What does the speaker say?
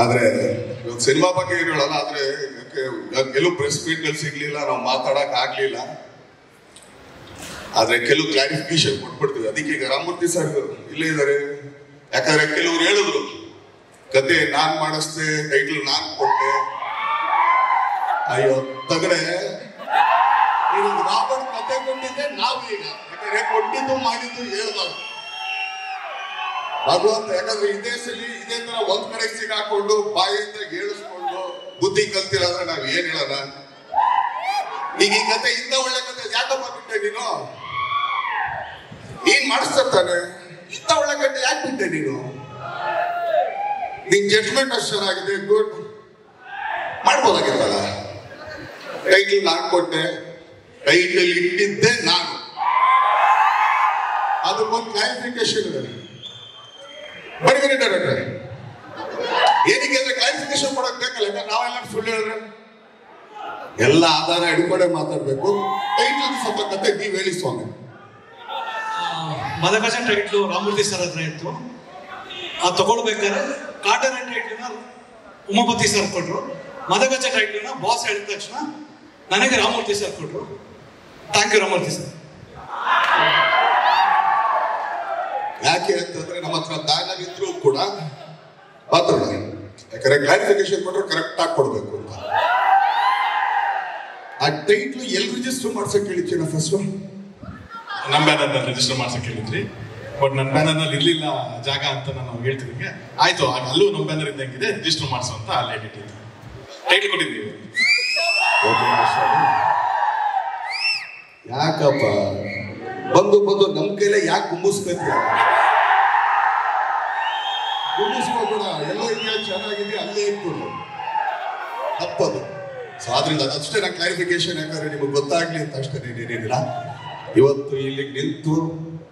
ಆದ್ರೆ ಇವತ್ತು ಸಿನಿಮಾ ಬಗ್ಗೆ ಏನು ಹೇಳಲ್ಲ ಆದ್ರೆ ಕೆಲವು ಪ್ರೆಸ್ ಮೀಟ್ಗಳು ಸಿಗ್ಲಿಲ್ಲ, ನಾವು ಮಾತಾಡಕ್ ಆಗ್ಲಿಲ್ಲ. ಆದ್ರೆ ಕೆಲವು ಕ್ಲಾರಿಫಿಕೇಶನ್ ಕೊಟ್ಬಿಡ್ತೀವಿ. ಅದಕ್ಕೆ ಈಗ ರಾಮಮೂರ್ತಿ ಸರ್ ಇಲ್ಲೇ ಇದ್ದಾರೆ ಯಾಕಂದ್ರೆ ಕೆಲವ್ರು ಹೇಳಿದ್ರು ಕತೆ ನಾನ್ ಮಾಡಿಸ್ದೆ ಟೈಟ್ಲ್ ನಾನ್ ಕೊಟ್ಟೆ. ಅಯ್ಯೋ, ತಗಡೆ. ರಾಬರ್ಟ್ ಕತೆ ಕೊಟ್ಟಿದ್ದೆ ನಾವು ಈಗ ಯಾಕಂದ್ರೆ ಕೊಟ್ಟಿದ್ದು ಮಾಡಿದ್ದು ಹೇಳ್ದವ್ರು ಭಗವಂತ ಯಾಕಂದ್ರೆ ಇದೇ ಸಲಿ ಇದೇ ತರ ಒಂದ್ ಕಡೆ ಸಿಗಾಕೊಂಡು ಬಾಯಿಂದ ಹೇಳಿಸ್ಕೊಂಡು ಬುದ್ಧಿ ಕಲ್ತಿಲ್ಲ ನಾವ್ ಏನ್ ಹೇಳೋಣ? ಈಗ ಈ ಕತೆ ಇಂತ ಒಳ್ಳೆ ಕತೆ ಯಾಕಪ್ಪ ಬಿಟ್ಟೆ ನೀನು? ಏನ್ ಮಾಡಿಸ್ತಾನೆ ಇಂತ ಒಳ್ಳೆ ಕತೆ ಯಾಕೆ ಬಿಟ್ಟೆ ನೀನು? ನಿನ್ ಜಡ್ಜ್ಮೆಂಟ್ ಅಷ್ಟು ಚೆನ್ನಾಗಿದೆ ಗುಡ್ ಮಾಡ್ಬೋದಾಗಿತ್ತಲ್ಲ? ಟೈಟಲ್ ನಾನ್ ಕೊಟ್ಟೆ ಟೈಟಲ್ ಇಟ್ಟಿದ್ದೆ ನಾನು. ಅದಕ್ಕೊಂದು ಕ್ಲಾರಿಫಿಕೇಶನ್ ಇದೆ. ಬನ್ನಿ ಡೈರೆಕ್ಟರ್ ಏನಕ್ಕೆ ಅಂದ್ರೆ ಕ್ಲಾರಿಫಿಕೇಶನ್ ಕೊಡಕ್ ಬೇಕಲ್ಲ ನಾವೆಲ್ಲ ಸುಳ್ಳು ಹೇಳಿದ್ರೆ. ಎಲ್ಲ ಆಧಾರ ಹಿಡ್ಕೊಂಡೆ ಮಾತಾಡ್ಬೇಕು. ಟೈಟಲ್ ಸ್ವಲ್ಪ ಕತೆ ನೀವ್ ಹೇಳಿ ಸ್ವಾಮಿ. ಮದಗಜ ಟೈಟ್ಲು ರಾಮೂರ್ತಿ ಸರ್ ಹತ್ರ ಇತ್ತು. ಅದು ತಗೊಳ್ಬೇಕಾದ್ರೆ ಕಾಟನ್ ಟೈಟ್ಲನ್ನ ಉಮಾಪತಿ ಸರ್ ಕೊಟ್ರು. ಮದಗಜ ಟೈಟ್ಲನ್ನ ಬಾಸ್ ಹೇಳಿದ ತಕ್ಷಣ ನನಗೆ ರಾಮೂರ್ತಿ ಸರ್ ಕೊಟ್ರು. Thank you Ramurthy sir. ಯಾಕೆ ಅಂತಂದ್ರೆ ನಮ್ಮ ಹತ್ರ ಇದ್ರು ಕೂಡ ಮಾತಾಡ ಯಾಕಂದ್ರೆ ಕ್ಲಾರಿಫಿಕೇಶನ್ ಕೊಟ್ಟರೆ ಕರೆಕ್ಟ್ ಆಗಿ ಕೊಡ್ಬೇಕು ಅಂತ. ಆ ಟೈಟ್ಲ್ ಎಲ್ಲಿ ರಿಜಿಸ್ಟರ್ ಮಾಡ್ಸಕ್ ಹೇಳಿದ್ದೀನ ಫಸ್ಟ್ ನಮ್ಮ ಬ್ಯಾನರ್ ರಿಜಿಸ್ಟರ್ ಮಾಡ್ಸಕ್ ಹೇಳಿದ್ರಿ. ಬಟ್ ನನ್ನ ಬ್ಯಾನರ್ ಇರಲಿಲ್ಲ ಜಾಗ ಅಂತ ನಾನು ಹೇಳ್ತಿದ್ದೆ ಆಯ್ತು ಅಲ್ಲೂ ನಮ್ಮ ಬ್ಯಾನರ್ ಇದ್ದಂಗಿದೆ ರಿಜಿಸ್ಟರ್ ಮಾಡಿಸು ಅಂತ ಅಲ್ಲೇ ಇಟ್ಟಿದ್ದು ಟೈಟ್ಲ್ ಕೊಟ್ಟಿದ್ದೀವಿ. ಯಾಕಪ್ಪ? ಬಂದು ಬಂದು ನಮ್ ಕೈಲೇ ಯಾಕೆ ಗುಮ್ಮಿಸ್ಕೊತೀಯ ಗುಮ್ಮಿಸ್ಕೋಬೇಡ ಎಲ್ಲ ಇದೆಯಾ? ಚೆನ್ನಾಗಿದೆ ಅಲ್ಲೇ ಇಟ್ಬಿಡು ತಪ್ಪದು. ಸೊ ಆದ್ರಿಂದ ಅದಷ್ಟೇ ನಾನು ಕ್ಲಾರಿಫಿಕೇಶನ್ ಯಾಕಂದ್ರೆ ನಿಮಗೆ ಗೊತ್ತಾಗ್ಲಿ ಅಂತ ಅಷ್ಟೇ ಏನೇನಿಲ್ಲ ಇವತ್ತು ಇಲ್ಲಿ ನಿಂತು